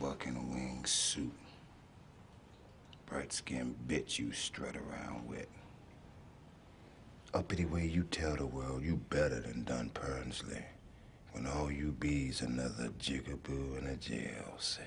buck in a wing suit. Bright skinned bitch you strut around with. Uppity way you tell the world you better than Don Pernsley. When all you be's another jigaboo in a jail cell.